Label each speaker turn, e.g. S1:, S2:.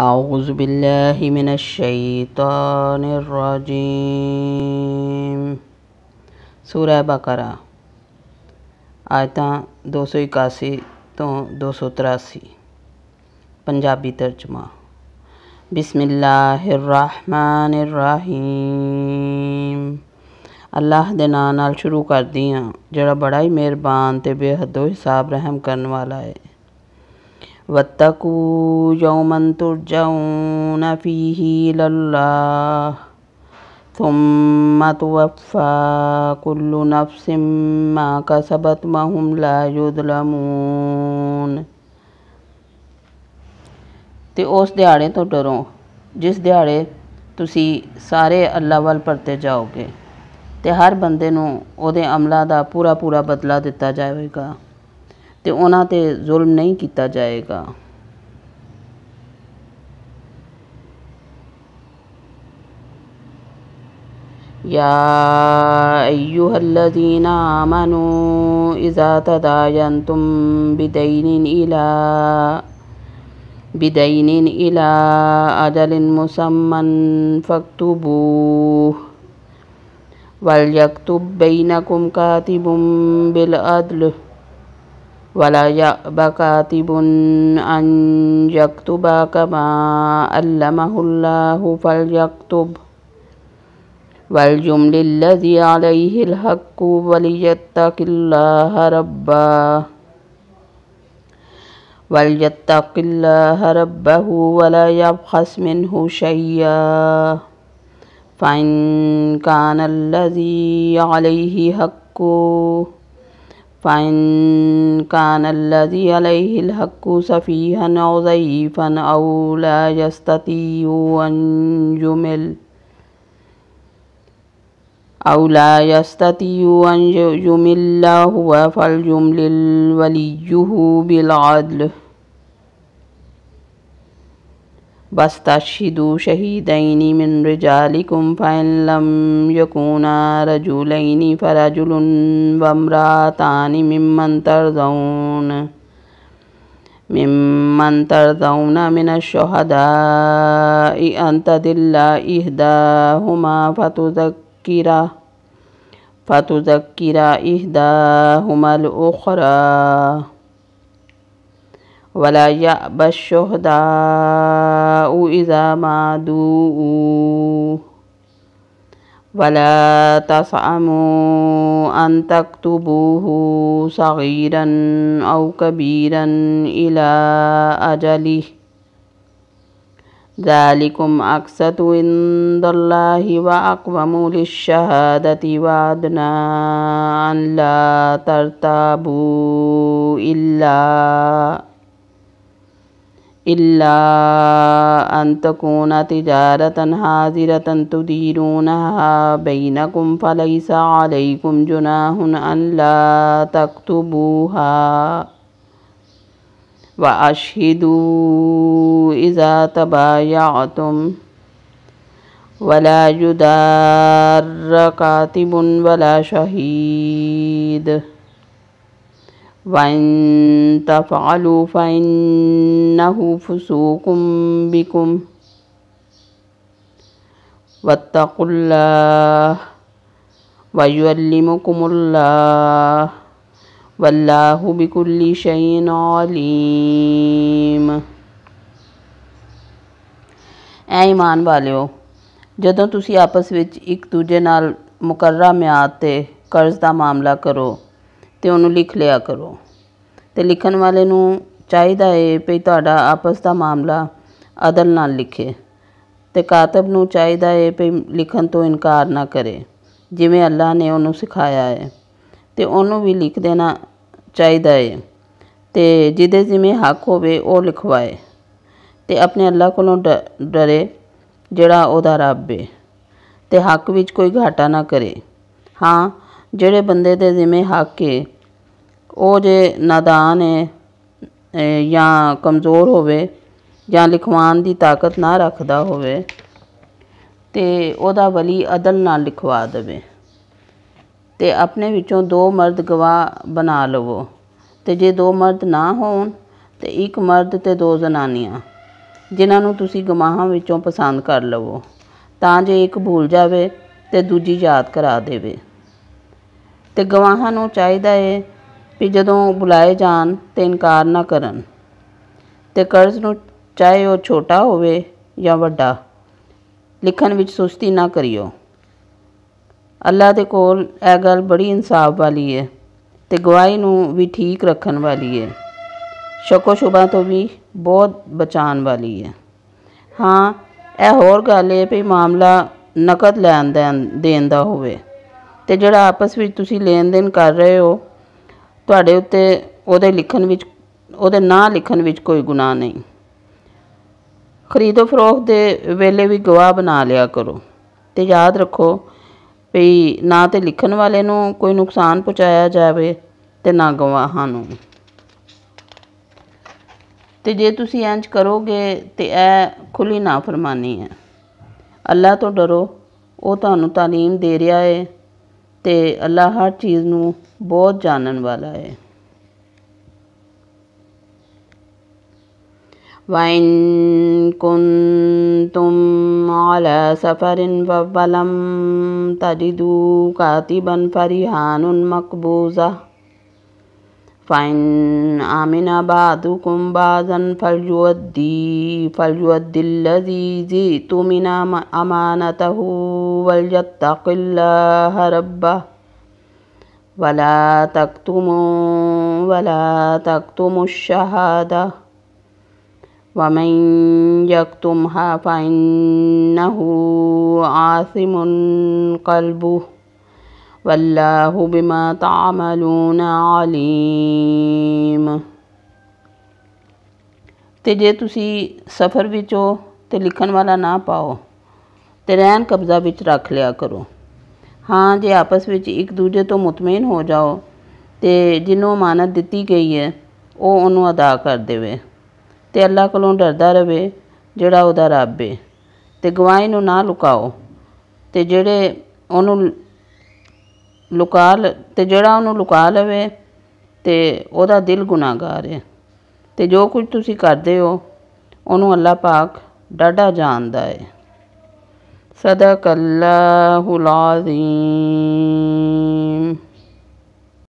S1: اعوذ باللہ من الشیطان الرجیم سورہ بقرہ، آیتاں دو سو اکاسی تو دو سو تراسی. پنجابی ترجمہ، بسم اللہ الرحمن الرحیم. اللہ دینا نال شروع کر دیاں جڑا بڑا ہی مہربان تے بے حد و حساب رحم کرن والا ہے۔ واتقوا يوما ترجعون فيه إلى الله ثم توفى كل نفس ما كسبت وهم لا يظلمون ਤੇ ਉਸ ਦਿਹਾੜੇ ਤੋਂ ਡਰੋ ਜਿਸ ਦਿਹਾੜੇ ਤੁਸੀਂ ਸਾਰੇ ਅੱਲਾ ਵੱਲ ਪਰਤੇ ਜਾਓਗੇ ਤੇ ਹਰ ਬੰਦੇ ਨੂੰ ਉਹਦੇ ਅਮਲਾਂ ਦਾ ਪੂਰਾ ਪੂਰਾ ਬਦਲਾ ਦਿੱਤਾ ਜਾਵੇਗਾ ਤੇ ਉਹਨਾਂ ਤੇ ਜ਼ੁਲਮ ਨਹੀਂ ਕੀਤਾ ਜਾਏਗਾ يا أيها الذين آمنوا إذا تداينتم بدين إلى بدين إلى أجل مسمى فاكتبوه وليكتب بينكم كاتب بالعدل ولا يأب كاتب أن يكتب كما علمه الله فليكتب. والجمل الذي عليه الحق وليتق الله ربه. وليتق الله ربه ولا يبخس منه شيئا. فإن كان الذي عليه حق فإن كان الذي عليه الحق سفيها أو ضعيفا أو لا يستطيع أن يمل أو لا يستطيع أن يمل هو فليملل وليه بالعدل. واستشهدوا شهيدين من رجالكم فإن لم يكونا رجلين فرجل وامرأتان ممن ترضون ممن ترضون من الشهداء أن تدل إحداهما فتذكر فتذكر إحداهما الأخرى. ولا يأبى الشهداء إذا ما دعوا ولا تسأموا أن تكتبوه صغيرا أو كبيرا إلى أجله. ذلكم أقسط عند الله وأقوم للشهادة وأدنى أن لا ترتابوا إلا إلا أن تكون تجارة حاضرة تديرونها بينكم فليس عليكم جناح أن لا تكتبوها. وأشهدوا إذا تبايعتم. ولا يدار كاتب ولا شهيد. وإن تفعلوا فإنه فسوق بكم واتقوا الله ويعلمكم الله والله بكل شيء عليم ਐ ਇਮਾਨ ਵਾਲਿਓ ਜਦੋਂ ਤੁਸੀਂ ਆਪਸ ਵਿੱਚ ਇੱਕ ਦੂਜੇ ਨਾਲ ਮੁਕਰਰਾ ਮਿਆਦ ਤੇ ਕਰਜ਼ ਦਾ ਮਾਮਲਾ ਕਰੋ ਤੇ ਉਹਨੂੰ ਲਿਖ ਲਿਆ ਕਰੋ। ਤੇ ਲਿਖਣ ਵਾਲੇ ਨੂੰ ਚਾਹੀਦਾ ਹੈ ਵੀ ਤੁਹਾਡਾ ਆਪਸ ਦਾ ਮਾਮਲਾ ਅਦਲ ਨਾਲ ਲਿਖੇ। ਤੇ ਕਾਤਬ ਨੂੰ ਚਾਹੀਦਾ ਹੈ ਵੀ ਲਿਖਣ ਤੋਂ ਇਨਕਾਰ ਨਾ ਕਰੇ, ਜਿਵੇਂ ਅੱਲਾ ਨੇ ਉਹਨੂੰ ਸਿਖਾਇਆ ਹੈ ਤੇ ਉਹਨੂੰ ਵੀ ਲਿਖ ਦੇਣਾ ਚਾਹੀਦਾ ਹੈ ਤੇ ਜਿਹਦੇ ਜਿਵੇਂ ਹੱਕ ਹੋਵੇ ਉਹ ਲਿਖਵਾਏ। ਤੇ ਆਪਣੇ ਅੱਲਾ ਕੋਲੋਂ ਡਰੇ ਜਿਹੜਾ ਉਹਦਾ ਰੱਬ ਹੈ ਤੇ ਹੱਕ ਵਿੱਚ ਕੋਈ ਘਾਟਾ ਨਾ ਕਰੇ। ਹਾਂ ਜਿਹੜੇ ਬੰਦੇ ਦੇ ਜਿਵੇਂ ਹੱਕ ਹੈ ਉਹ ਜੇ ਨਾਦਾਨ ਹੈ ਜਾਂ ਕਮਜ਼ੋਰ ਹੋਵੇ, ਜਾਂ ਲਿਖਵਾਉਣ ਦੀ ਤਾਕਤ ਨਾ ਰੱਖਦਾ ਹੋਵੇ, ਤੇ ਉਹਦਾ ਵਲੀ ਅਦਲ ਨਾਲ ਲਿਖਵਾ ਦੇਵੇ। ਤੇ ਆਪਣੇ ਵਿੱਚੋਂ ਦੋ ਮਰਦ ਗਵਾਹ ਬਣਾ ਲਵੋ। ਤੇ ਜੇ ਦੋ ਮਰਦ ਨਾ ਹੋਣ, ਤੇ ਇੱਕ ਮਰਦ ਤੇ ਦੋ ਜ਼ਨਾਨੀਆਂ, ਜਿਨ੍ਹਾਂ ਨੂੰ ਤੁਸੀਂ ਗਵਾਹਾਂ ਵਿੱਚੋਂ ਪਸੰਦ ਕਰ ਲਵੋ, ਤਾਂ ਜੇ ਇੱਕ ਭੁੱਲ ਜਾਵੇ ਤੇ ਦੂਜੀ ਯਾਦ ਕਰਾ ਦੇਵੇ। ਅਤੇ ਗਵਾਹਾਂ ਨੂੰ ਚਾਹੀਦਾ ਹੈ ਵੀ ਜਦੋਂ ਬੁਲਾਏ ਜਾਣ ਤਾਂ ਇਨਕਾਰ ਨਾ ਕਰਨ। ਅਤੇ ਕਰਜ਼ ਨੂੰ ਚਾਹੇ ਉਹ ਛੋਟਾ ਹੋਵੇ ਜਾਂ ਵੱਡਾ, ਲਿਖਣ ਵਿੱਚ ਸੁਸਤੀ ਨਾ ਕਰਿਓ। ਅੱਲਾ ਦੇ ਕੋਲ ਇਹ ਗੱਲ ਬੜੀ ਇਨਸਾਫ ਵਾਲੀ ਹੈ ਤੇ ਗਵਾਹੀ ਨੂੰ ਵੀ ਠੀਕ ਰੱਖਣ ਵਾਲੀ ਹੈ ਸ਼ੱਕੋ ਸ਼ੁਬਾ ਤੋਂ ਵੀ ਬਹੁਤ ਬਚਾਉਣ ਵਾਲੀ ਹੈ ਹਾਂ, ਇਹ ਹੋਰ ਗੱਲ ਹੈ ਵੀ ਮਾਮਲਾ ਨਕਦ ਲੈਣ ਦੇਣ ਦੇਣ ਦਾ ਹੋਵੇ। ਅਤੇ ਜਿਹੜਾ ਆਪਸ ਵਿੱਚ ਤੁਸੀਂ ਲੈਣ ਦੇਣ ਕਰ ਰਹੇ ਹੋ, ਤੁਹਾਡੇ ਉੱਤੇ ਉਹਦੇ ਲਿਖਣ ਵਿੱਚ, ਉਹਦੇ ਨਾ ਲਿਖਣ ਵਿੱਚ ਕੋਈ ਗੁਨਾਹ ਨਹੀਂ। ਖਰੀਦੋ ਫਰੋਖਤ ਦੇ ਵੇਲੇ ਵੀ ਗਵਾਹ ਬਣਾ ਲਿਆ ਕਰੋ ਤੇ ਯਾਦ ਰੱਖੋ ਵੀ ਨਾ ਤੇ ਲਿਖਣ ਵਾਲੇ ਨੂੰ ਕੋਈ ਨੁਕਸਾਨ ਪਹੁੰਚਾਇਆ ਜਾਵੇ ਤੇ ਨਾ ਗਵਾਹਾਂ ਨੂੰ। ਤੇ ਜੇ ਤੁਸੀਂ ਇੰਜ ਕਰੋਗੇ ਤੇ ਇਹ ਖੁੱਲੀ ਨਾਫਰਮਾਨੀ ਹੈ। ਅੱਲਾ ਤੋਂ ਡਰੋ, ਉਹ ਤੁਹਾਨੂੰ ਤਾਲੀਮ ਦੇ ਰਿਹਾ ਹੈ ਤੇ ਅੱਲਾ ਹਰ ਚੀਜ਼ ਨੂੰ ਬਹੁਤ ਜਾਣਨ ਵਾਲਾ ਹੈ وإن كنتم على سفر فلم تجدوا كاتبا فرهان مقبوضة فإن آمن بعضكم بعضا فليؤدي فليؤدي الذي جئت من أمانته وليتق الله ربه. ولا تكتموا ولا تكتموا الشهادة. ومن يكتمها فإنه آثم قلبه. والله بما تعملون عليم ਤੇ ਜੇ ਤੁਸੀਂ ਸਫ਼ਰ ਵਿੱਚ ਹੋ ਤੇ ਲਿਖਣ ਵਾਲਾ ਨਾ ਪਾਓ ਤੇ ਰਹਿਣ ਕਬਜ਼ਾ ਵਿੱਚ ਰੱਖ ਲਿਆ ਕਰੋ ਹਾਂ ਜੇ ਆਪਸ ਵਿੱਚ ਇੱਕ ਦੂਜੇ ਤੋਂ ਮੁਤਮਈਨ ਹੋ ਜਾਓ ਤੇ ਜਿਹਨੂੰ ਅਮਾਨਤ ਦਿੱਤੀ ਗਈ ਹੈ ਉਹ ਉਹਨੂੰ ਅਦਾ ਕਰ ਦੇਵੇ ਤੇ ਅੱਲਾ ਕੋਲੋਂ ਡਰਦਾ ਰਵੇ ਜਿਹੜਾ ਉਹਦਾ ਰੱਬ ਹੈ ਤੇ ਗਵਾਹੀ ਨੂੰ ਨਾ ਲੁਕਾਓ ਤੇ ਜਿਹੜੇ ਉਹਨੂੰ ਲੁਕਾ ਲ ਅਤੇ ਜਿਹੜਾ ਉਹਨੂੰ ਲੁਕਾ ਲਵੇ, ਤੇ ਉਹਦਾ ਦਿਲ ਗੁਨਾਹਗਾਰ ਹੈ। ਅਤੇ ਜੋ ਕੁਝ ਤੁਸੀਂ ਕਰਦੇ ਹੋ, ਉਹਨੂੰ ਅੱਲਾ ਪਾਕ ਡਾਢਾ ਜਾਣਦਾ ਹੈ। ਸਦਕ ਅੱਲਾਹੁਲ ਅਜ਼ੀਮ